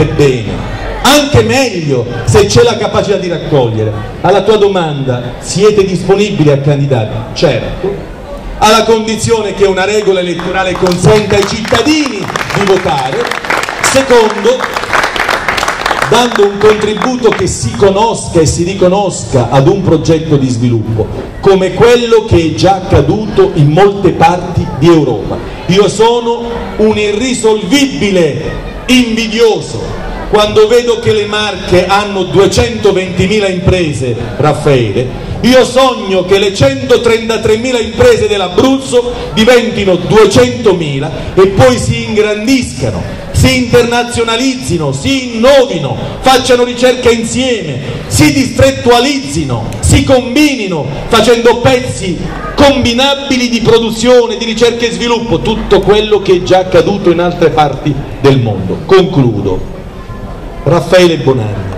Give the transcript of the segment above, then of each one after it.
veramente bene anche meglio se c'è la capacità di raccogliere. Alla tua domanda, siete disponibili a candidare? Certo, alla condizione che una regola elettorale consenta ai cittadini di votare. Secondo, dando un contributo che si conosca e si riconosca ad un progetto di sviluppo, come quello che è già accaduto in molte parti di Europa. Io sono un irrisolvibile invidioso. Quando vedo che le Marche hanno 220.000 imprese, Raffaele, io sogno che le 133.000 imprese dell'Abruzzo diventino 200.000 e poi si ingrandiscano, si internazionalizzino, si innovino, facciano ricerca insieme, si distrettualizzino, si combinino facendo pezzi combinabili di produzione, di ricerca e sviluppo, tutto quello che è già accaduto in altre parti del mondo. Concludo. Raffaele Bonanni.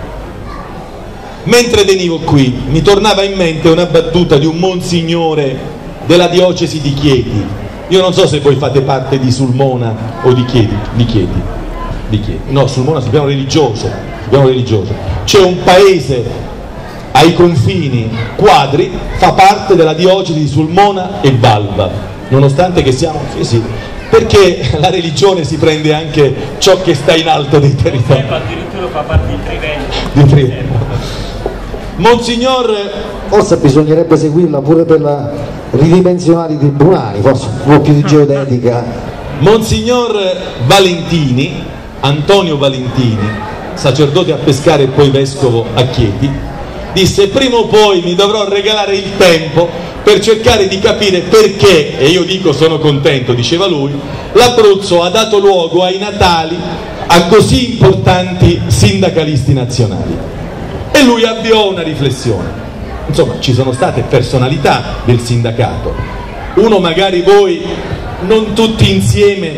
Mentre venivo qui mi tornava in mente una battuta di un monsignore della diocesi di Chieti. Io non so se voi fate parte di Sulmona o di Chieti. Di Chieti. Di Chieti. No, Sulmona sappiamo religioso. Sappiamo religioso. C'è un paese ai confini quadri, fa parte della diocesi di Sulmona e Balba, nonostante che siamo... Sì, sì, perché la religione si prende anche ciò che sta in alto dei territori. Addirittura fa parte. Di Trivento. Monsignor... Forse bisognerebbe seguirla pure per la ridimensionare i tribunali, forse un po' più di geodetica. Monsignor Valentini, Antonio Valentini, sacerdote a Pescara e poi vescovo a Chieti, disse prima o poi mi dovrò regalare il tempo per cercare di capire perché, e io dico sono contento, diceva lui, l'Abruzzo ha dato luogo ai Natali a così importanti sindacalisti nazionali. E lui avviò una riflessione. Insomma, ci sono state personalità del sindacato. Uno magari voi, non tutti insieme,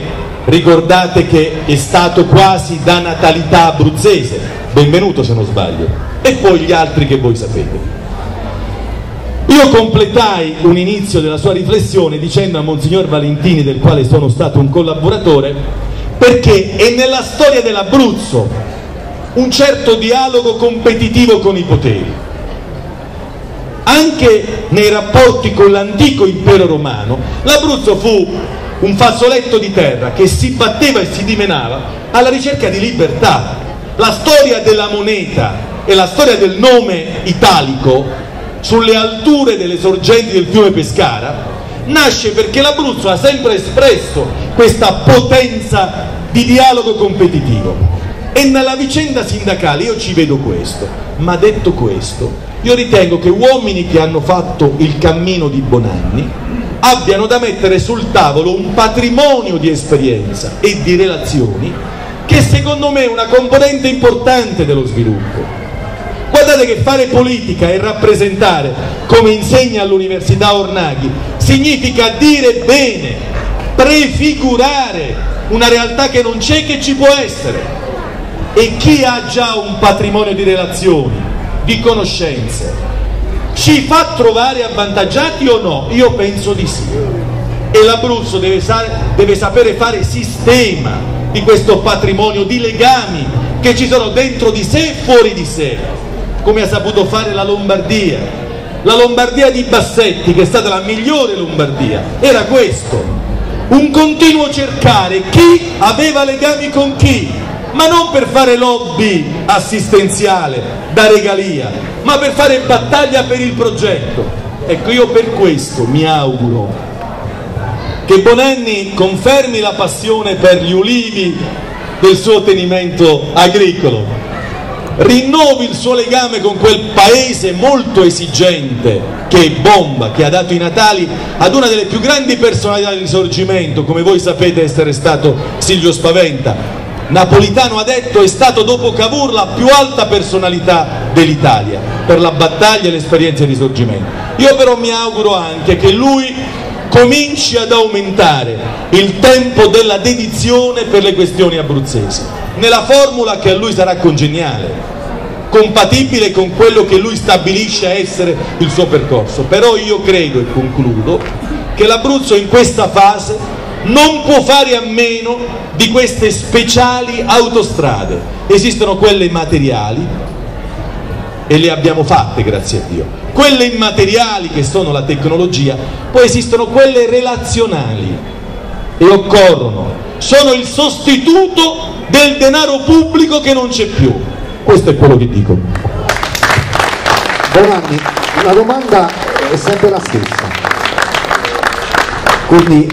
ricordate che è stato quasi da natalità abruzzese, benvenuto se non sbaglio, e poi gli altri che voi sapete. Io completai un inizio della sua riflessione dicendo a Monsignor Valentini, del quale sono stato un collaboratore, perché è nella storia dell'Abruzzo un certo dialogo competitivo con i poteri. Anche nei rapporti con l'antico impero romano, l'Abruzzo fu un fazzoletto di terra che si batteva e si dimenava alla ricerca di libertà. La storia della moneta e la storia del nome italico sulle alture delle sorgenti del fiume Pescara nasce perché l'Abruzzo ha sempre espresso questa potenza di dialogo competitivo e nella vicenda sindacale io ci vedo questo, ma detto questo io ritengo che uomini che hanno fatto il cammino di Bonanni abbiano da mettere sul tavolo un patrimonio di esperienza e di relazioni che secondo me è una componente importante dello sviluppo Guardate che fare politica e rappresentare, come insegna all'Università Ornaghi, significa dire bene, prefigurare una realtà che non c'è che ci può essere. E chi ha già un patrimonio di relazioni, di conoscenze, ci fa trovare avvantaggiati o no? Io penso di sì. E l'Abruzzo deve, sa deve sapere fare sistema di questo patrimonio di legami che ci sono dentro di sé e fuori di sé come ha saputo fare la Lombardia. La Lombardia di Bassetti, che è stata la migliore Lombardia, era questo, un continuo cercare chi aveva legami con chi, ma non per fare lobby assistenziale, da regalia, ma per fare battaglia per il progetto. Ecco, io per questo mi auguro che Bonanni confermi la passione per gli ulivi del suo tenimento agricolo, rinnovi il suo legame con quel paese molto esigente che è Bomba, che ha dato i Natali ad una delle più grandi personalità del risorgimento, come voi sapete essere stato Silvio Spaventa. Napolitano ha detto è stato dopo Cavour la più alta personalità dell'Italia per la battaglia e l'esperienza di risorgimento. Io però mi auguro anche che lui cominci ad aumentare il tempo della dedizione per le questioni abruzzesi nella formula che a lui sarà congeniale, compatibile con quello che lui stabilisce essere il suo percorso. Però io credo, e concludo, che l'Abruzzo in questa fase non può fare a meno di queste speciali autostrade. Esistono quelle materiali e le abbiamo fatte, grazie a Dio. Quelle immateriali che sono la tecnologia, poi esistono quelle relazionali e occorrono. Sono il sostituto del denaro pubblico che non c'è più. Questo è quello che dico. Bonanni, la domanda è sempre la stessa. Quindi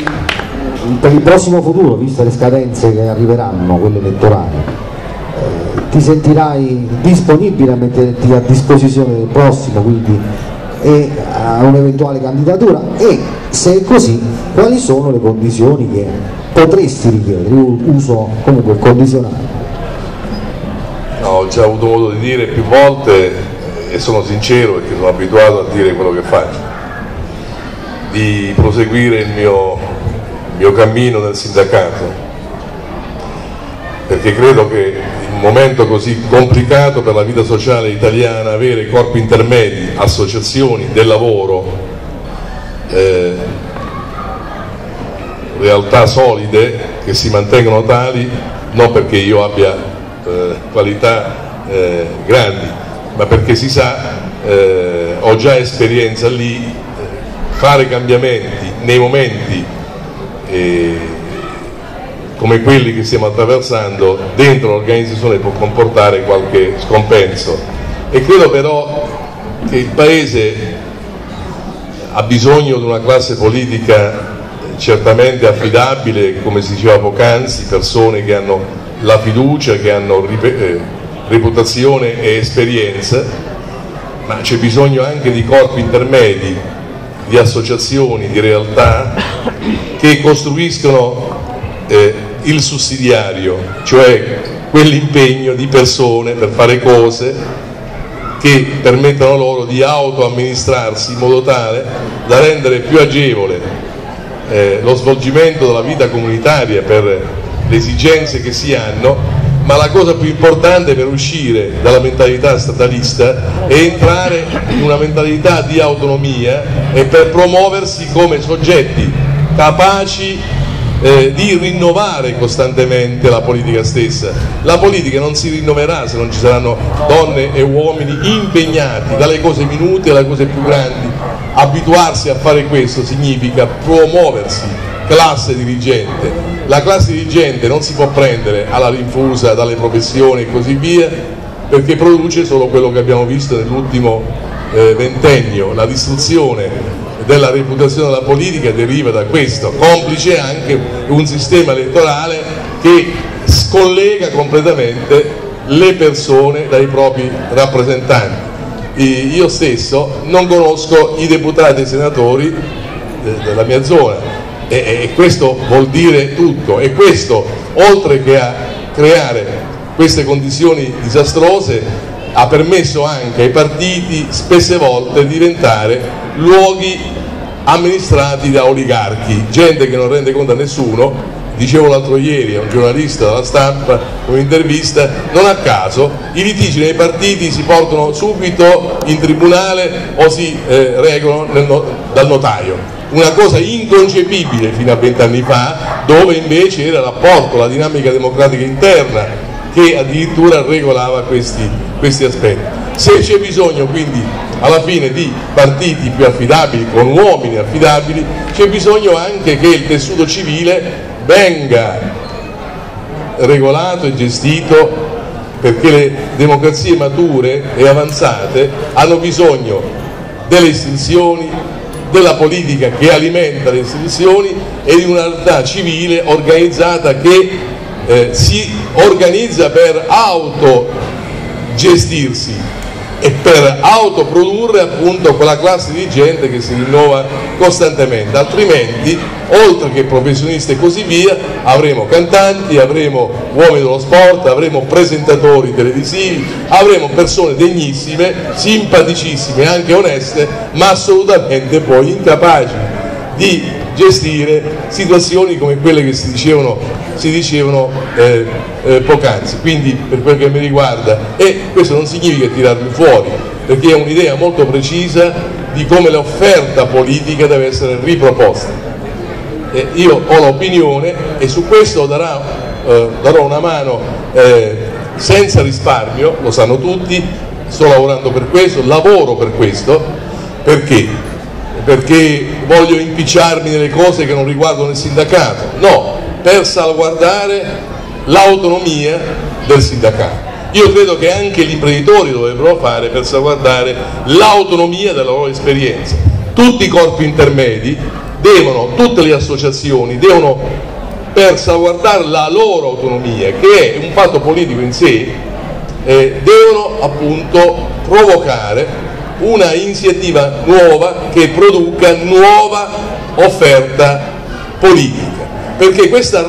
per il prossimo futuro, viste le scadenze che arriveranno, quelle elettorali, eh, ti sentirai disponibile a metterti a disposizione del prossimo, quindi e a un'eventuale candidatura e se è così quali sono le condizioni che potresti richiedere? Io uso comunque il condizionale. No, ho già avuto modo di dire più volte e sono sincero perché sono abituato a dire quello che faccio, di proseguire il mio, mio cammino nel sindacato, perché credo che in un momento così complicato per la vita sociale italiana avere corpi intermedi, associazioni del lavoro, eh, realtà solide che si mantengono tali non perché io abbia eh, qualità eh, grandi, ma perché si sa, eh, ho già esperienza lì, eh, fare cambiamenti nei momenti eh, come quelli che stiamo attraversando dentro l'organizzazione può comportare qualche scompenso. E credo però che il Paese ha bisogno di una classe politica certamente affidabile, come si diceva poc'anzi, persone che hanno la fiducia, che hanno eh, reputazione e esperienza, ma c'è bisogno anche di corpi intermedi, di associazioni, di realtà che costruiscono eh, il sussidiario, cioè quell'impegno di persone per fare cose che permettano loro di autoamministrarsi in modo tale da rendere più agevole eh, lo svolgimento della vita comunitaria per le esigenze che si hanno, ma la cosa più importante per uscire dalla mentalità statalista è entrare in una mentalità di autonomia e per promuoversi come soggetti capaci eh, di rinnovare costantemente la politica stessa. La politica non si rinnoverà se non ci saranno donne e uomini impegnati dalle cose minute alle cose più grandi abituarsi a fare questo significa promuoversi classe dirigente. La classe dirigente non si può prendere alla rinfusa dalle professioni e così via perché produce solo quello che abbiamo visto nell'ultimo eh, ventennio, la distruzione della reputazione della politica deriva da questo, complice anche un sistema elettorale che scollega completamente le persone dai propri rappresentanti. Io stesso non conosco i deputati e i senatori della mia zona. E, e questo vuol dire tutto. E questo oltre che a creare queste condizioni disastrose ha permesso anche ai partiti spesse volte di diventare luoghi amministrati da oligarchi, gente che non rende conto a nessuno dicevo l'altro ieri a un giornalista della stampa, un'intervista, non a caso i litigi nei partiti si portano subito in tribunale o si eh, regolano nel, dal notaio. Una cosa inconcepibile fino a vent'anni fa, dove invece era rapporto, la dinamica democratica interna che addirittura regolava questi, questi aspetti. Se c'è bisogno quindi alla fine di partiti più affidabili, con uomini affidabili, c'è bisogno anche che il tessuto civile venga regolato e gestito perché le democrazie mature e avanzate hanno bisogno delle istituzioni, della politica che alimenta le istituzioni e di una realtà civile organizzata che eh, si organizza per autogestirsi e per autoprodurre appunto quella classe di gente che si rinnova costantemente, altrimenti oltre che professionisti e così via avremo cantanti, avremo uomini dello sport, avremo presentatori televisivi, avremo persone degnissime, simpaticissime, anche oneste, ma assolutamente poi incapaci di gestire situazioni come quelle che si dicevano, si dicevano eh, eh, poc'anzi. Quindi per quel che mi riguarda, e questo non significa tirarli fuori, perché è un'idea molto precisa di come l'offerta politica deve essere riproposta. eh, io ho l'opinione e su questo darà, eh, darò una mano eh, senza risparmio, lo sanno tutti, sto lavorando per questo, lavoro per questo, perché? Perché voglio impicciarmi nelle cose che non riguardano il sindacato? No, per salvaguardare l'autonomia del sindacato. Io credo che anche gli imprenditori dovrebbero fare per salvaguardare l'autonomia della loro esperienza. Tutti i corpi intermedi devono, tutte le associazioni devono, per salvaguardare la loro autonomia, che è un fatto politico in sé, eh, devono appunto provocare una iniziativa nuova che produca nuova offerta politica, perché questa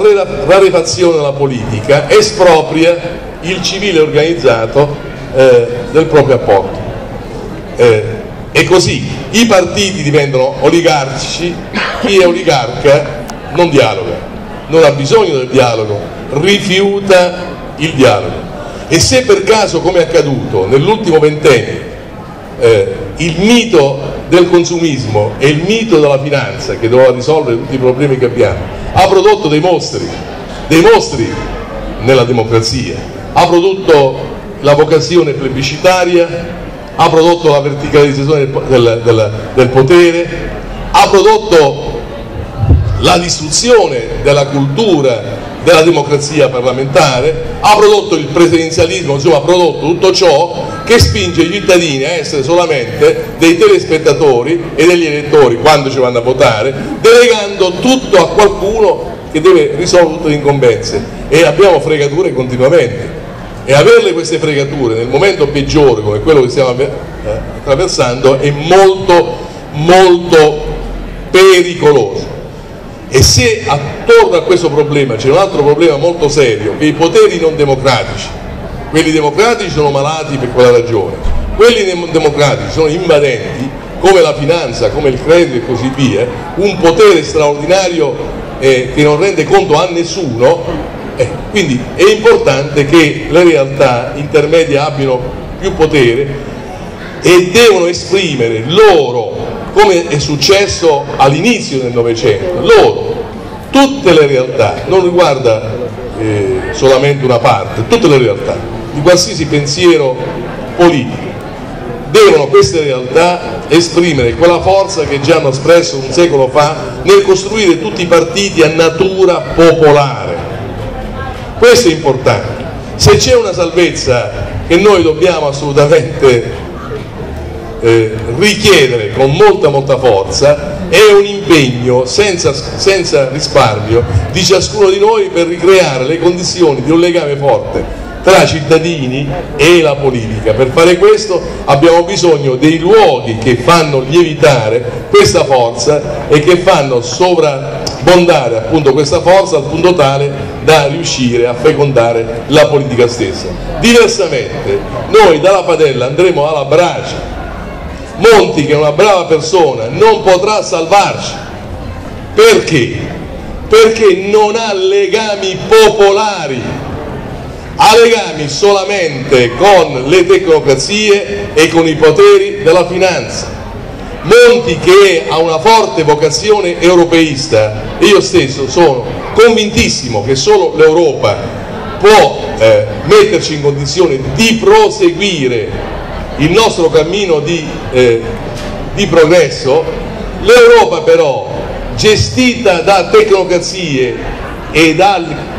rarefazione della politica espropria il civile organizzato eh, del proprio apporto. Eh, e così i partiti diventano oligarchici, chi è oligarca non dialoga, non ha bisogno del dialogo, rifiuta il dialogo. E se per caso, come è accaduto nell'ultimo ventennio, eh, il mito del consumismo e il mito della finanza che doveva risolvere tutti i problemi che abbiamo ha prodotto dei mostri, dei mostri nella democrazia, ha prodotto la vocazione plebiscitaria, ha prodotto la verticalizzazione del, del, del, del potere, ha prodotto la distruzione della cultura della democrazia parlamentare, ha prodotto il presidenzialismo, insomma ha prodotto tutto ciò che spinge i cittadini a essere solamente dei telespettatori e degli elettori quando ci vanno a votare, delegando tutto a qualcuno che deve risolvere tutte le incombenze. E abbiamo fregature continuamente. E averle queste fregature nel momento peggiore come quello che stiamo eh, attraversando è molto molto pericoloso e se attorno a questo problema c'è un altro problema molto serio che i poteri non democratici. Quelli democratici sono malati per quella ragione. Quelli non democratici sono invadenti come la finanza, come il credito e così via un potere straordinario eh, che non rende conto a nessuno. Eh, quindi è importante che le realtà intermedie abbiano più potere e devono esprimere loro, come è successo all'inizio del Novecento, loro, tutte le realtà, non riguarda eh, solamente una parte, tutte le realtà, di qualsiasi pensiero politico, devono queste realtà esprimere quella forza che già hanno espresso un secolo fa nel costruire tutti i partiti a natura popolare questo è importante. Se c'è una salvezza che noi dobbiamo assolutamente eh, richiedere con molta molta forza è un impegno senza, senza risparmio di ciascuno di noi per ricreare le condizioni di un legame forte tra cittadini e la politica. Per fare questo abbiamo bisogno dei luoghi che fanno lievitare questa forza e che fanno sovrabbondare appunto questa forza al punto tale da riuscire a fecondare la politica stessa. Diversamente noi dalla padella andremo alla brace. Monti che è una brava persona non potrà salvarci. Perché? Perché non ha legami popolari ha legami solamente con le tecnocrazie e con i poteri della finanza. Monti che ha una forte vocazione europeista io stesso sono convintissimo che solo l'Europa può eh, metterci in condizione di proseguire il nostro cammino di, eh, di progresso, l'Europa però gestita da tecnocrazie e dal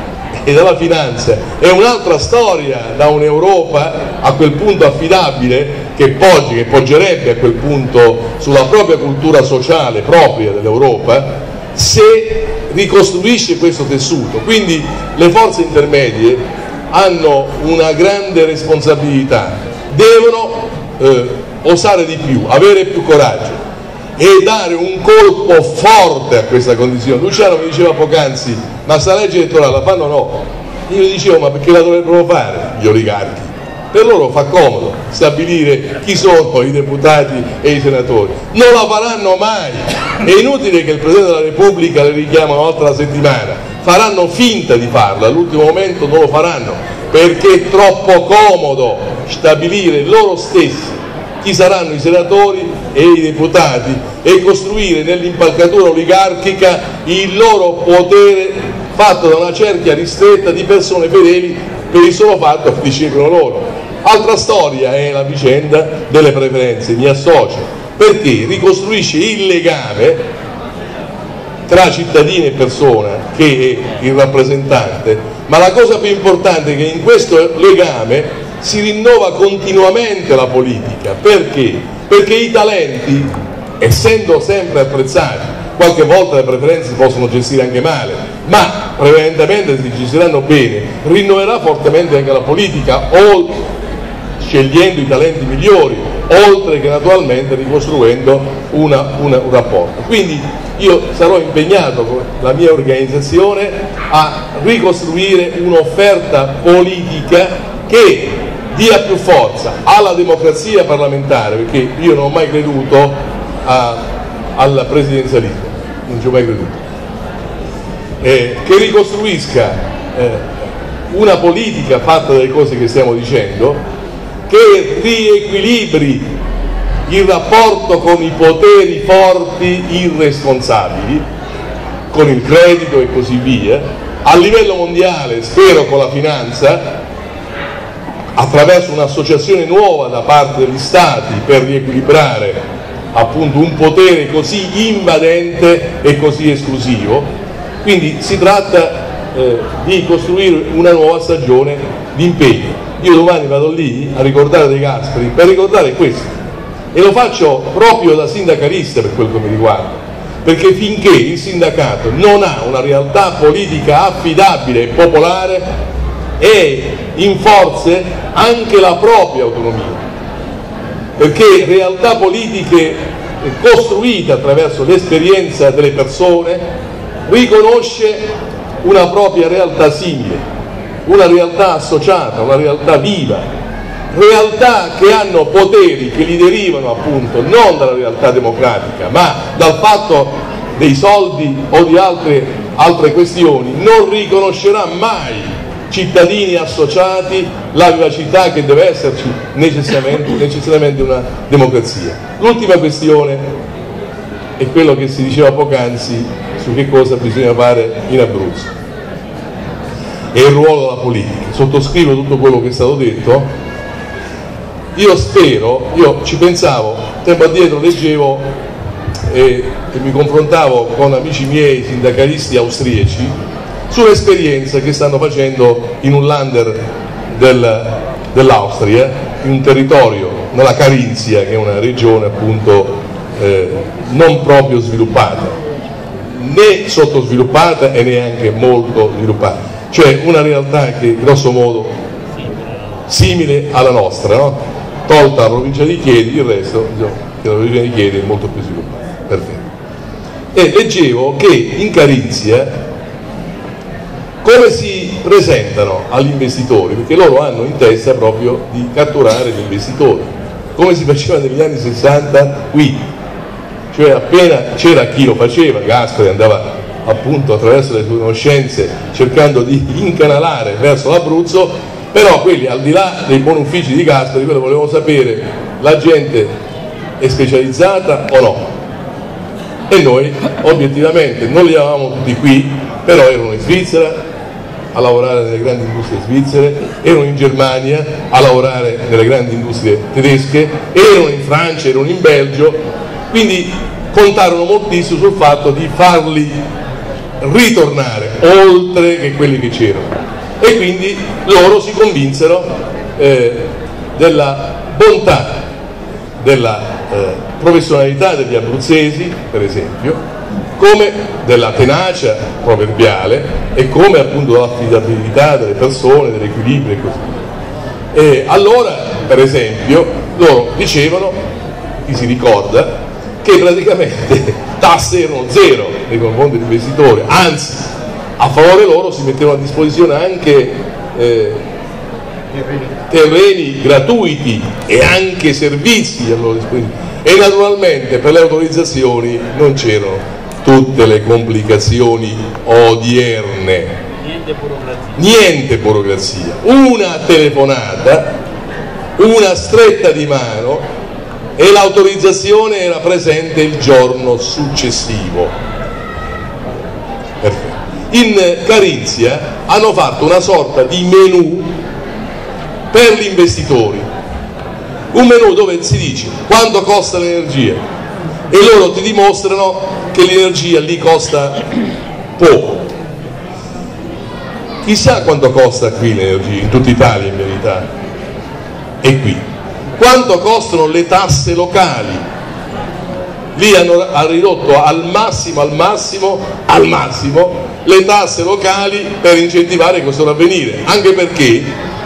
e dalla finanza è un'altra storia da un'Europa a quel punto affidabile che poggi, che poggerebbe a quel punto sulla propria cultura sociale propria dell'Europa se ricostruisce questo tessuto. Quindi le forze intermedie hanno una grande responsabilità, devono eh, osare di più, avere più coraggio e dare un colpo forte a questa condizione. Luciano mi diceva poc'anzi, ma sta legge elettorale la fanno o no? Io gli dicevo, ma perché la dovrebbero fare gli oligarchi? Per loro fa comodo stabilire chi sono i deputati e i senatori. Non la faranno mai. È inutile che il Presidente della Repubblica le richiama una volta alla settimana. Faranno finta di farlo, all'ultimo momento non lo faranno, perché è troppo comodo stabilire loro stessi chi saranno i senatori e i deputati e costruire nell'impalcatura oligarchica il loro potere fatto da una cerchia ristretta di persone fedeli per il solo fatto che dicevano loro. Altra storia è la vicenda delle preferenze, mi associo, perché ricostruisce il legame tra cittadini e persona che è il rappresentante, ma la cosa più importante è che in questo legame si rinnova continuamente la politica, perché? Perché i talenti, essendo sempre apprezzati, qualche volta le preferenze si possono gestire anche male, ma prevalentemente si gestiranno bene, rinnoverà fortemente anche la politica, scegliendo i talenti migliori, oltre che naturalmente ricostruendo una, una, un rapporto. Quindi io sarò impegnato con la mia organizzazione a ricostruire un'offerta politica che dia più forza alla democrazia parlamentare, perché io non ho mai creduto a, al presidenzialismo, non ci ho mai creduto, eh, che ricostruisca eh, una politica fatta delle cose che stiamo dicendo, che riequilibri il rapporto con i poteri forti irresponsabili, con il credito e così via, a livello mondiale, spero con la finanza, attraverso un'associazione nuova da parte degli Stati per riequilibrare appunto un potere così invadente e così esclusivo. Quindi si tratta eh, di costruire una nuova stagione di impegno. Io domani vado lì a ricordare De Gasperi per ricordare questo e lo faccio proprio da sindacalista per quel che mi riguarda, perché finché il sindacato non ha una realtà politica affidabile e popolare è in forze anche la propria autonomia, perché realtà politiche costruite attraverso l'esperienza delle persone riconosce una propria realtà simile, una realtà associata, una realtà viva, realtà che hanno poteri che gli derivano appunto non dalla realtà democratica, ma dal fatto dei soldi o di altre, altre questioni, non riconoscerà mai cittadini associati, la vivacità che deve esserci necessariamente, necessariamente una democrazia. L'ultima questione è quello che si diceva poc'anzi su che cosa bisogna fare in Abruzzo. È il ruolo della politica. Sottoscrivo tutto quello che è stato detto. Io spero, io ci pensavo, tempo addietro leggevo e, e mi confrontavo con amici miei sindacalisti austriaci sull'esperienza che stanno facendo in un lander del, dell'Austria, in un territorio, nella Carinzia, che è una regione appunto eh, non proprio sviluppata, né sottosviluppata e neanche molto sviluppata, cioè una realtà che grosso modo simile alla nostra, no? Tolta la provincia di Chiedi, il resto diciamo, che la provincia di Chiedi è molto più sviluppata. Perfetto. E leggevo che in Carinzia come si presentano agli investitori? Perché loro hanno in testa proprio di catturare gli investitori, come si faceva negli anni 60 qui, cioè appena c'era chi lo faceva, Gasperi andava appunto attraverso le sue conoscenze cercando di incanalare verso l'Abruzzo, però quelli al di là dei buoni uffici di Gasperi, quello volevo sapere, la gente è specializzata o no? E noi obiettivamente non li avevamo tutti qui, però erano in Svizzera, a lavorare nelle grandi industrie svizzere, erano in Germania a lavorare nelle grandi industrie tedesche, erano in Francia, erano in Belgio, quindi contarono moltissimo sul fatto di farli ritornare oltre che quelli che c'erano e quindi loro si convinsero eh, della bontà della eh, professionalità degli abruzzesi per esempio come della tenacia proverbiale e come appunto dell'affidabilità delle persone, dell'equilibrio e così via. E allora, per esempio, loro dicevano, chi si ricorda, che praticamente tasse erano zero nei confronti degli investitori, anzi a favore loro si mettevano a disposizione anche eh, terreni gratuiti e anche servizi a loro disposizione e naturalmente per le autorizzazioni non c'erano tutte le complicazioni odierne. Niente burocrazia. Niente burocrazia. Una telefonata, una stretta di mano e l'autorizzazione era presente il giorno successivo. Perfetto. In Carinzia hanno fatto una sorta di menù per gli investitori, un menù dove si dice quanto costa l'energia e loro ti dimostrano che l'energia lì costa poco. Chissà quanto costa qui l'energia, in tutta Italia in verità, e qui. Quanto costano le tasse locali? Lì hanno, hanno ridotto al massimo, al massimo, al massimo le tasse locali per incentivare questo avvenire, anche perché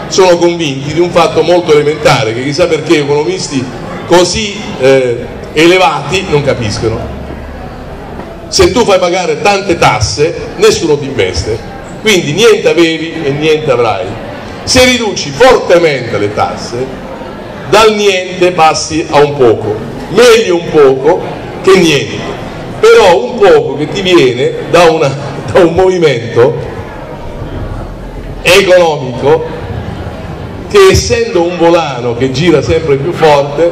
sono convinti di un fatto molto elementare che chissà perché economisti così eh, elevati non capiscono. Se tu fai pagare tante tasse, nessuno ti investe, quindi niente avevi e niente avrai. Se riduci fortemente le tasse, dal niente passi a un poco, meglio un poco che niente, però un poco che ti viene da, una, da un movimento economico che essendo un volano che gira sempre più forte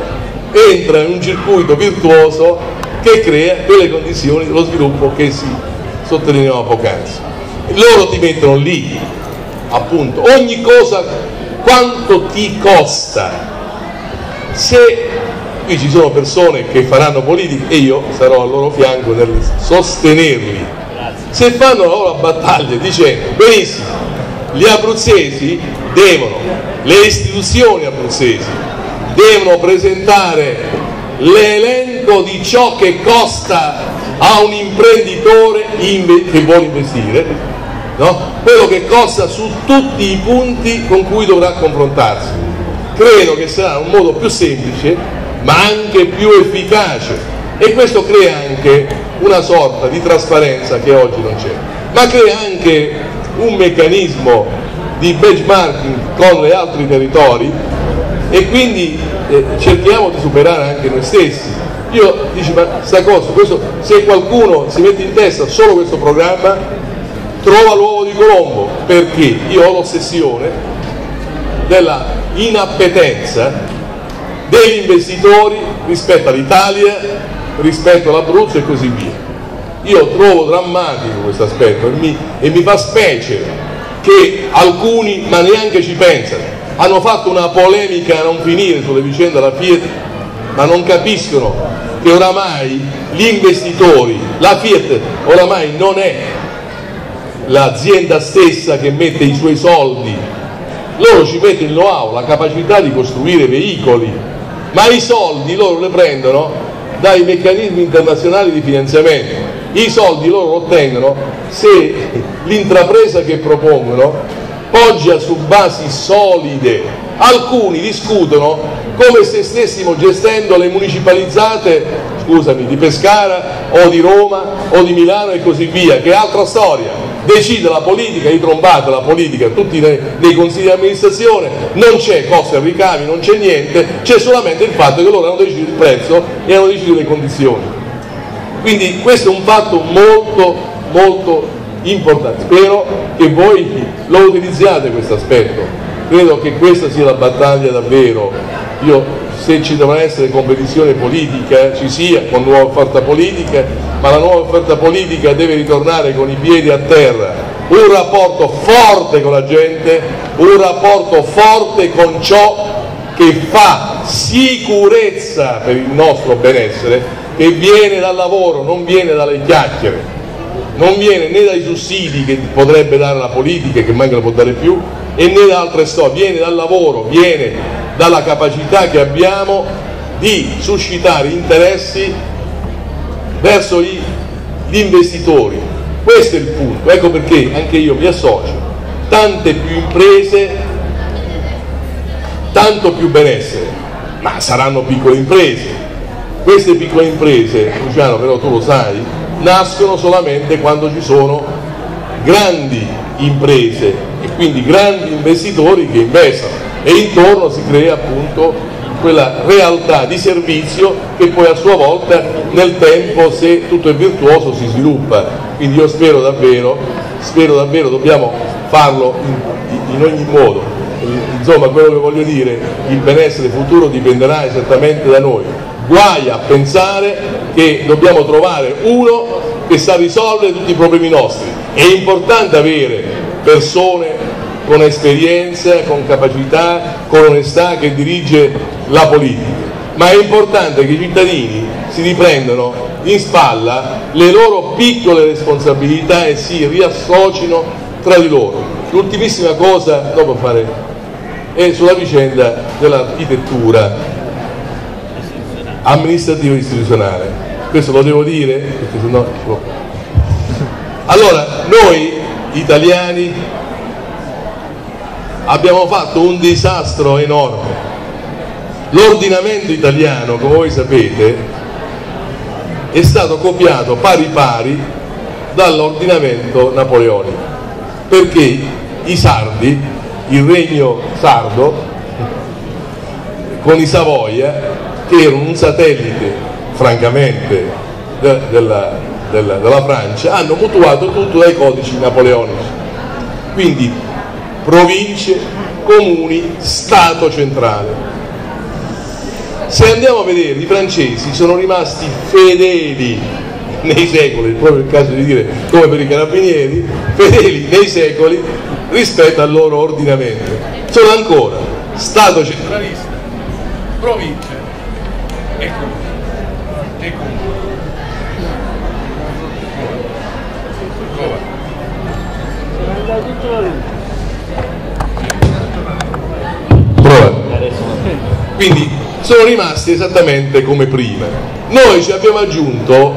entra in un circuito virtuoso che crea quelle condizioni dello sviluppo che si sottolineava poc'anzi. Loro ti mettono lì, appunto, ogni cosa quanto ti costa. Se qui ci sono persone che faranno politica e io sarò al loro fianco nel sostenerli. Se fanno la loro battaglia dicendo benissimo, gli abruzzesi devono, le istituzioni abruzzesi devono presentare l'elenco di ciò che costa a un imprenditore che vuole investire, no? quello che costa su tutti i punti con cui dovrà confrontarsi. Credo che sarà un modo più semplice ma anche più efficace e questo crea anche una sorta di trasparenza che oggi non c'è, ma crea anche un meccanismo di benchmarking con gli altri territori e quindi eh, cerchiamo di superare anche noi stessi. Io dico, ma sta cosa, questo, se qualcuno si mette in testa solo questo programma, trova l'uovo di Colombo, perché? Io ho l'ossessione della inappetenza degli investitori rispetto all'Italia, rispetto all'Abruzzo e così via. Io trovo drammatico questo aspetto e mi, e mi fa specie che alcuni, ma neanche ci pensano, hanno fatto una polemica a non finire sulle vicende della Fiat, ma non capiscono che oramai gli investitori, la Fiat oramai non è l'azienda stessa che mette i suoi soldi, loro ci mettono il know-how, la capacità di costruire veicoli, ma i soldi loro li prendono dai meccanismi internazionali di finanziamento. I soldi loro ottengono se l'intrapresa che propongono poggia su basi solide. Alcuni discutono come se stessimo gestendo le municipalizzate, scusami, di Pescara o di Roma o di Milano e così via, che è altra storia decide la politica, i trombate la politica, tutti nei, nei consigli di amministrazione, non c'è costi e ricavi, non c'è niente, c'è solamente il fatto che loro hanno deciso il prezzo e hanno deciso le condizioni. Quindi questo è un fatto molto, molto importante. Spero che voi lo utilizziate questo aspetto. Credo che questa sia la battaglia davvero. Io se ci dovrà essere competizione politica ci sia con nuova offerta politica, ma la nuova offerta politica deve ritornare con i piedi a terra, un rapporto forte con la gente, un rapporto forte con ciò che fa sicurezza per il nostro benessere, che viene dal lavoro, non viene dalle chiacchiere, non viene né dai sussidi che potrebbe dare la politica, che manca ne può dare più, e né da altre storie, viene dal lavoro, viene dalla capacità che abbiamo di suscitare interessi verso gli investitori. Questo è il punto, ecco perché anche io mi associo. Tante più imprese, tanto più benessere, ma saranno piccole imprese. Queste piccole imprese, Luciano però tu lo sai, nascono solamente quando ci sono grandi imprese e quindi grandi investitori che investono e intorno si crea appunto quella realtà di servizio che poi a sua volta nel tempo se tutto è virtuoso si sviluppa quindi io spero davvero spero davvero dobbiamo farlo in, in ogni modo insomma quello che voglio dire, il benessere futuro dipenderà esattamente da noi. Guai a pensare che dobbiamo trovare uno che sa risolvere tutti i problemi nostri. È importante avere persone con esperienza, con capacità, con onestà che dirige la politica, ma è importante che i cittadini si riprendano in spalla le loro piccole responsabilità e si riassocino tra di loro. L'ultimissima cosa, dopo fare, è sulla vicenda dell'architettura amministrativa e istituzionale. Questo lo devo dire perché sennò... Allora, noi italiani abbiamo fatto un disastro enorme. L'ordinamento italiano, come voi sapete, è stato copiato pari pari dall'ordinamento napoleonico, perché i sardi, il regno sardo, con i Savoia, che erano un satellite, francamente, de- della, della, della Francia, hanno mutuato tutto dai codici napoleonici. Quindi province, comuni, Stato centrale. Se andiamo a vedere, i francesi sono rimasti fedeli nei secoli, proprio il caso di dire come per i carabinieri, fedeli nei secoli rispetto al loro ordinamento. Sono ancora Stato centralista, province e comuni. E comuni. Quindi sono rimasti esattamente come prima. Noi ci abbiamo aggiunto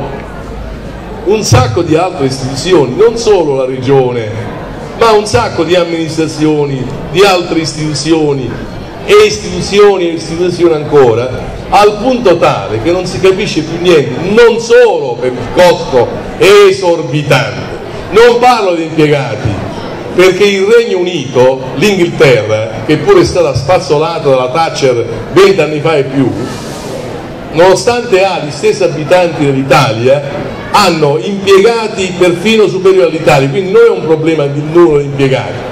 un sacco di altre istituzioni, non solo la regione, ma un sacco di amministrazioni, di altre istituzioni e istituzioni e istituzioni ancora, al punto tale che non si capisce più niente, non solo per il costo esorbitante, non parlo di impiegati, perché il Regno Unito, l'Inghilterra, che pure è stata spazzolata dalla Thatcher vent'anni fa e più, nonostante ha gli stessi abitanti dell'Italia, hanno impiegati perfino superiori all'Italia, quindi non è un problema di numero di impiegati.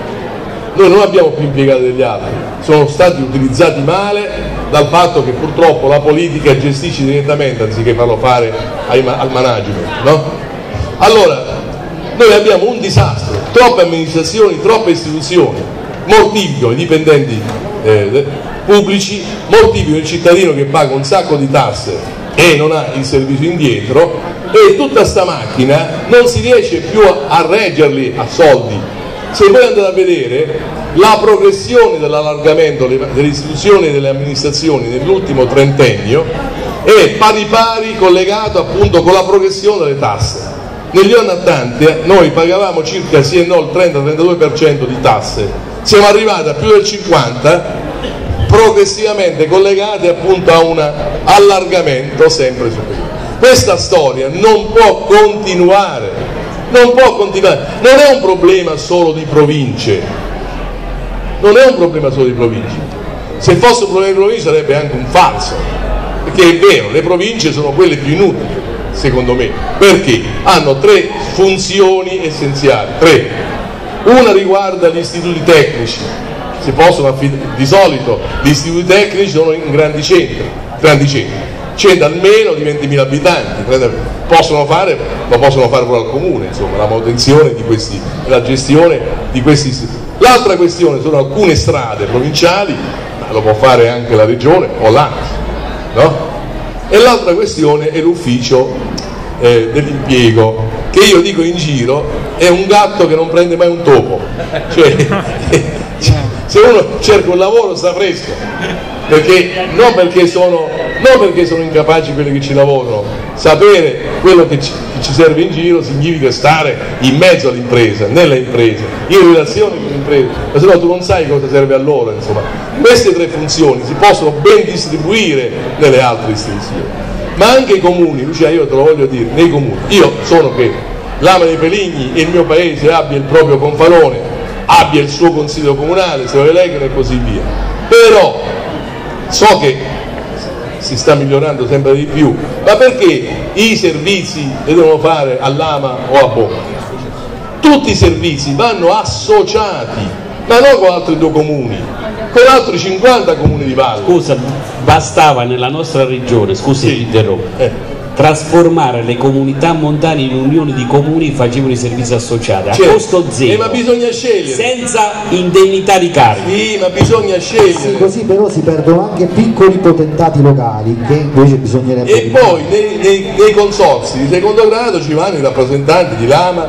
Noi non abbiamo più impiegati degli altri, sono stati utilizzati male dal fatto che purtroppo la politica gestisce direttamente anziché farlo fare ai, al management. No? Allora, noi abbiamo un disastro, troppe amministrazioni, troppe istituzioni, mortificano i dipendenti eh, pubblici, mortificano il cittadino che paga un sacco di tasse e non ha il servizio indietro e tutta sta macchina non si riesce più a, reggerli a soldi. Se voi andate a vedere la progressione dell'allargamento delle istituzioni e delle amministrazioni nell'ultimo trentennio è pari pari collegato appunto con la progressione delle tasse negli anni 80 noi pagavamo circa sì e no il 30-32% di tasse, siamo arrivati a più del 50% progressivamente collegati appunto a un allargamento sempre superiore. Questa storia non può continuare, non può continuare, non è un problema solo di province, non è un problema solo di province. Se fosse un problema di province sarebbe anche un falso, perché è vero, le province sono quelle più inutili, secondo me, perché hanno tre funzioni essenziali, tre. Una riguarda gli istituti tecnici, si possono di solito gli istituti tecnici sono in grandi centri, grandi centri. centri almeno di 20.000 abitanti, possono fare, lo possono fare pure al comune, insomma, la manutenzione di questi, la gestione di questi istituti. L'altra questione sono alcune strade provinciali, ma lo può fare anche la regione o l'ANAS, no? E l'altra questione è l'ufficio eh, dell'impiego, che io dico in giro è un gatto che non prende mai un topo. Cioè, se uno cerca un lavoro sta fresco, perché, non, perché sono, non perché sono incapaci quelli che ci lavorano, sapere quello che ci, che ci serve in giro significa stare in mezzo all'impresa, nella impresa, in relazione con l'impresa, ma se no tu non sai cosa serve a loro. Insomma. Queste tre funzioni si possono ben distribuire nelle altre istituzioni ma anche i comuni, Lucia io te lo voglio dire, nei comuni, io sono che l'Ama dei Peligni e il mio paese abbia il proprio confarone, abbia il suo consiglio comunale, se lo eleggono e così via, però so che si sta migliorando sempre di più, ma perché i servizi li devono fare all'Ama o a Bocca? Tutti i servizi vanno associati, ma non con altri due comuni, con altri 50 comuni di valle. Scusa, bastava nella nostra regione, scusi, Sì. interrompo, Eh. Trasformare le comunità montane in unioni di comuni che facevano i servizi associati a Certo. costo zero, Eh, ma bisogna scegliere. senza indennità di carico. Sì, ma bisogna Sì, scegliere. così però si perdono anche piccoli potentati locali che invece bisognerebbe E poi nei, nei- nei consorsi di secondo grado ci vanno i rappresentanti di Lama,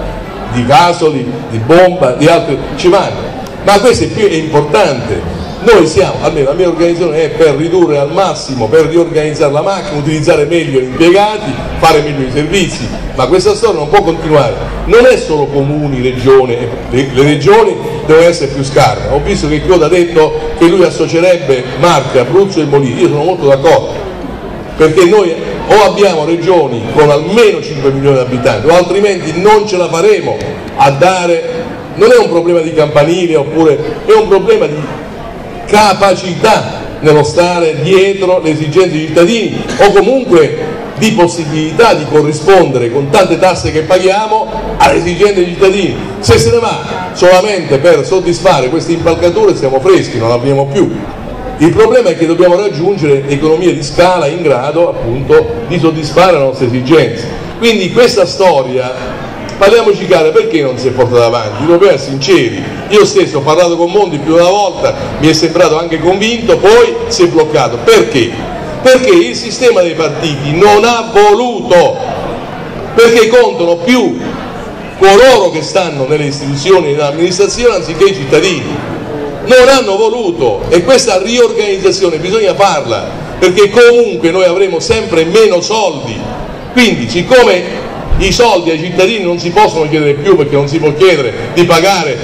di Casoli, di Bomba, di altri, ci vanno. Ma questo è, più, è importante. Noi siamo, almeno la mia organizzazione è per ridurre al massimo, per riorganizzare la macchina, utilizzare meglio gli impiegati, fare meglio i servizi, ma questa storia non può continuare. Non è solo comuni, regione, le, le regioni devono essere più scarne. Ho visto che Chioda ha detto che lui associerebbe Marche, Abruzzo e Molise, io sono molto d'accordo perché noi o abbiamo regioni con almeno 5 milioni di abitanti o altrimenti non ce la faremo a dare, non è un problema di campanile oppure è un problema di capacità nello stare dietro le esigenze dei cittadini o comunque di possibilità di corrispondere con tante tasse che paghiamo alle esigenze dei cittadini. Se se ne va solamente per soddisfare queste impalcature siamo freschi, non abbiamo più. Il problema è che dobbiamo raggiungere economie di scala in grado appunto di soddisfare le nostre esigenze. Quindi questa storia, parliamoci chiaro, perché non si è portata avanti? Dobbiamo essere sinceri. Io stesso ho parlato con Monti più di una volta, mi è sembrato anche convinto, poi si è bloccato. Perché? Perché il sistema dei partiti non ha voluto, perché contano più coloro che stanno nelle istituzioni e nell'amministrazione anziché i cittadini non hanno voluto e questa riorganizzazione bisogna farla perché comunque noi avremo sempre meno soldi quindi siccome i soldi ai cittadini non si possono chiedere più perché non si può chiedere di pagare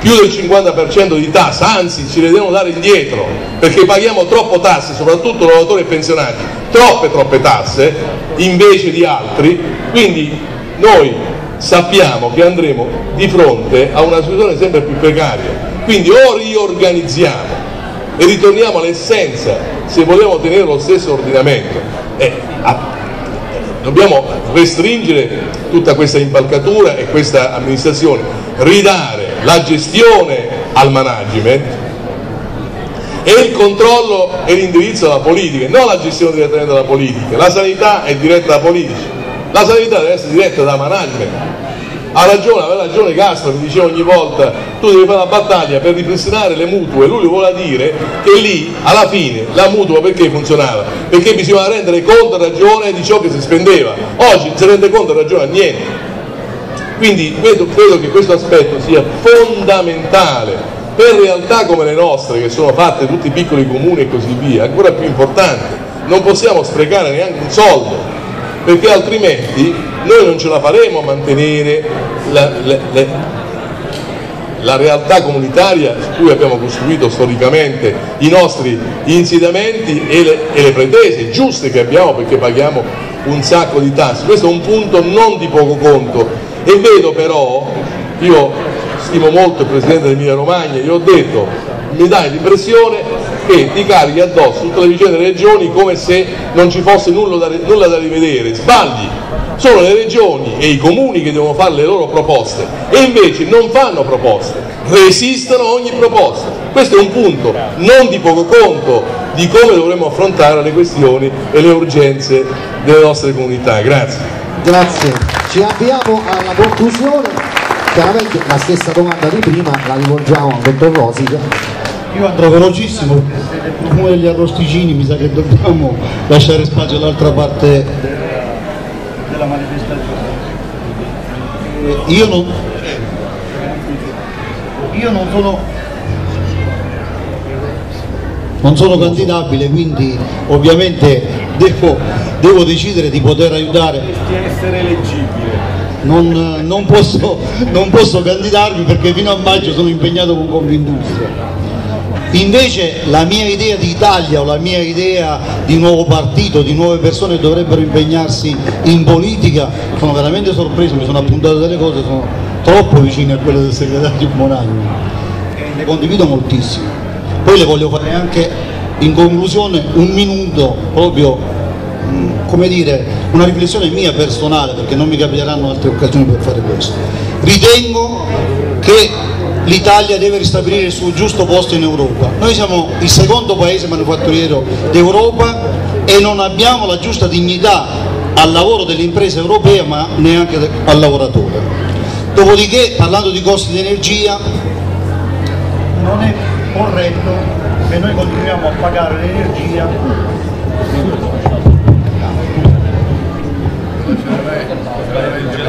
più del 50% di tasse, anzi ci le devono dare indietro perché paghiamo troppo tasse, soprattutto lavoratori e pensionati, troppe troppe tasse invece di altri, quindi noi sappiamo che andremo di fronte a una situazione sempre più precaria. Quindi o riorganizziamo e ritorniamo all'essenza se vogliamo ottenere lo stesso ordinamento. E a- dobbiamo restringere tutta questa impalcatura e questa amministrazione, ridare la gestione al management e il controllo e l'indirizzo alla politica, non la gestione direttamente dalla politica. La sanità è diretta da politici, la sanità deve essere diretta da management. Ha ragione, aveva ragione Castro, mi diceva ogni volta, tu devi fare una battaglia per ripristinare le mutue, lui vuole dire che lì alla fine la mutua perché funzionava? Perché bisogna rendere conto e ragione di ciò che si spendeva. Oggi non si rende conto e ragione a niente. Quindi credo, credo che questo aspetto sia fondamentale per realtà come le nostre, che sono fatte tutti i piccoli comuni e così via, ancora più importante. Non possiamo sprecare neanche un soldo, perché altrimenti noi non ce la faremo a mantenere la, le- le- la realtà comunitaria su cui abbiamo costruito storicamente i nostri insediamenti e le, e le pretese giuste che abbiamo perché paghiamo un sacco di tasse. Questo è un punto non di poco conto e vedo però, io stimo molto il Presidente dell'Emilia Romagna, gli ho detto, mi dai l'impressione che ti carichi addosso tutte le vicende delle regioni come se non ci fosse nulla da, nulla da rivedere, sbagli, sono le regioni e i comuni che devono fare le loro proposte e invece non fanno proposte, resistono a ogni proposta. Questo è un punto non di poco conto di come dovremmo affrontare le questioni e le urgenze delle nostre comunità. Grazie. Grazie, ci avviamo alla conclusione. Chiaramente la stessa domanda di prima la rivolgiamo al dottor Rosica. Io andrò velocissimo il profumo degli arrosticini mi sa che dobbiamo lasciare spazio all'altra parte della manifestazione. Io non, io non sono non sono candidabile quindi ovviamente devo, devo decidere di poter aiutare Di essere leggibile. non, non posso, non posso candidarmi perché fino a maggio sono impegnato con Confindustria. Invece la mia idea di Italia o la mia idea di nuovo partito, di nuove persone che dovrebbero impegnarsi in politica, sono veramente sorpreso, mi sono appuntato delle cose, sono troppo vicine a quelle del segretario Bonagni e le condivido moltissimo. Poi le voglio fare anche in conclusione un minuto proprio come dire, una riflessione mia personale, perché non mi capiteranno altre occasioni per fare questo. Ritengo che l'Italia deve ristabilire il suo giusto posto in Europa. Noi siamo il secondo paese manufatturiero d'Europa e non abbiamo la giusta dignità al lavoro dell'impresa europea ma neanche al lavoratore. Dopodiché, parlando di costi di energia, non è corretto che noi continuiamo a pagare l'energia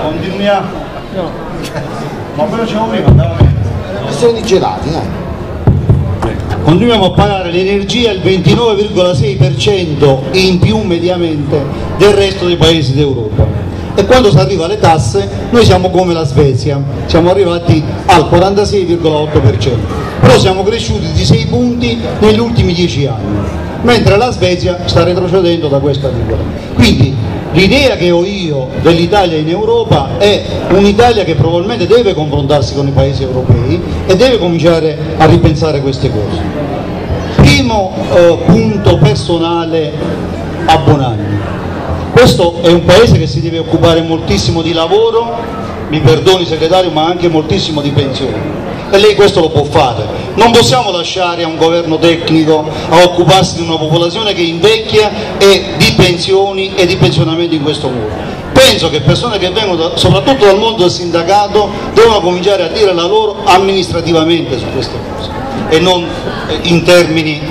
continuiamo ma però c'è un prima Di gelati, eh. continuiamo a pagare l'energia il 29,6% in più mediamente del resto dei paesi d'Europa e quando si arriva alle tasse noi siamo come la Svezia, siamo arrivati al 46,8%, però siamo cresciuti di 6 punti negli ultimi 10 anni, mentre la Svezia sta retrocedendo da questa regola. Quindi l'idea che ho io dell'Italia in Europa è un'Italia che probabilmente deve confrontarsi con i paesi europei e deve cominciare a ripensare queste cose. Primo eh, punto personale a Bonanni. Questo è un paese che si deve occupare moltissimo di lavoro, mi perdoni segretario, ma anche moltissimo di pensioni. E lei questo lo può fare. Non possiamo lasciare a un governo tecnico a occuparsi di una popolazione che invecchia e di pensioni e di pensionamenti in questo modo. Penso che persone che vengono da- soprattutto dal mondo del sindacato devono cominciare a dire la loro amministrativamente su queste cose e non eh, in termini.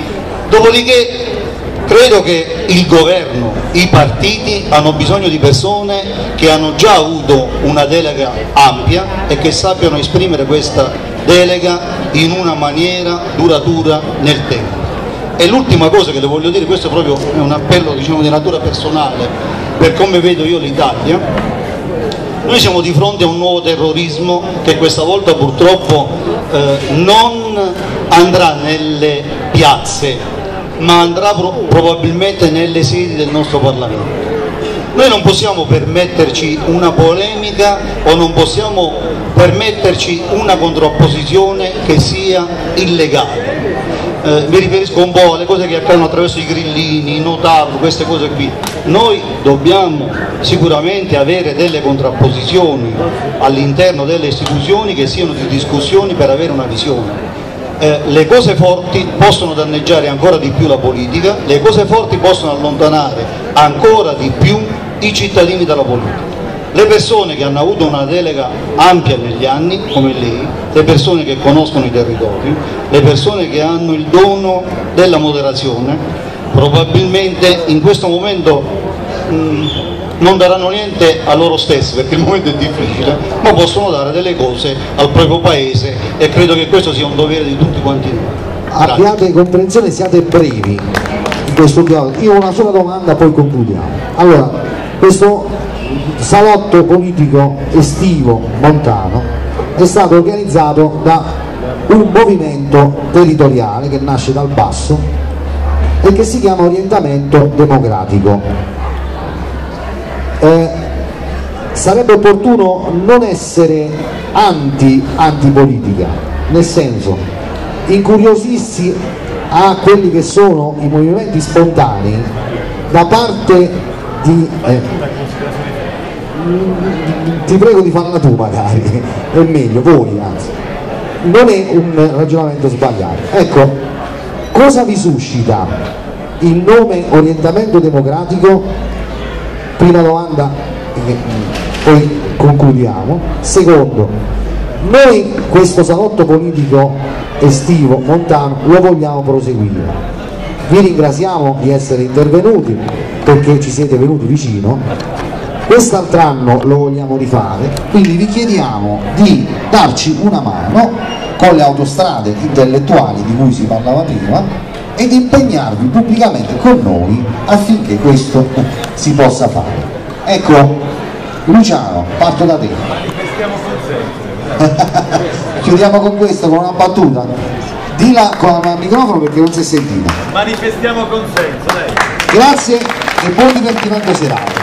Dopodiché credo che il governo, i partiti hanno bisogno di persone che hanno già avuto una delega ampia e che sappiano esprimere questa delega in una maniera duratura nel tempo. E l'ultima cosa che le voglio dire, questo è proprio un appello diciamo, di natura personale per come vedo io l'Italia, noi siamo di fronte a un nuovo terrorismo che questa volta purtroppo eh, non andrà nelle piazze, ma andrà pro- probabilmente nelle sedi del nostro Parlamento. Noi non possiamo permetterci una polemica o non possiamo permetterci una contrapposizione che sia illegale. Eh, mi riferisco un po' alle cose che accadono attraverso i grillini, i notabili, queste cose qui. Noi dobbiamo sicuramente avere delle contrapposizioni all'interno delle istituzioni che siano di discussioni per avere una visione. Eh, le cose forti possono danneggiare ancora di più la politica, le cose forti possono allontanare ancora di più i cittadini dalla politica. Le persone che hanno avuto una delega ampia negli anni, come lei, le persone che conoscono i territori, le persone che hanno il dono della moderazione, probabilmente in questo momento mh, non daranno niente a loro stessi perché il momento è difficile, ma possono dare delle cose al proprio paese e credo che questo sia un dovere di tutti quanti noi. Grazie. abbiate comprensione, siate brevi in questo dialogo. Io ho una sola domanda, poi concludiamo. Allora, questo salotto politico estivo montano è stato organizzato da un movimento territoriale che nasce dal basso e che si chiama Orientamento Democratico. Eh, sarebbe opportuno non essere anti antipolitica, nel senso incuriosirsi a quelli che sono i movimenti spontanei da parte di eh, ti prego di farla tu magari è meglio voi anzi. Non è un ragionamento sbagliato. Ecco cosa vi suscita il nome orientamento democratico prima domanda e poi concludiamo. Secondo noi questo salotto politico estivo montano lo vogliamo proseguire. Vi ringraziamo di essere intervenuti perché ci siete venuti vicino. Quest'altro anno lo vogliamo rifare quindi vi chiediamo di darci una mano con le autostrade intellettuali di cui si parlava prima e di impegnarvi pubblicamente con noi affinché questo si possa fare. Ecco Luciano parto da te. Manifestiamo consenso. chiudiamo con questo con una battuta. Dilla con il microfono perché non si è sentita. Manifestiamo consenso, dai. grazie e buon divertimento serale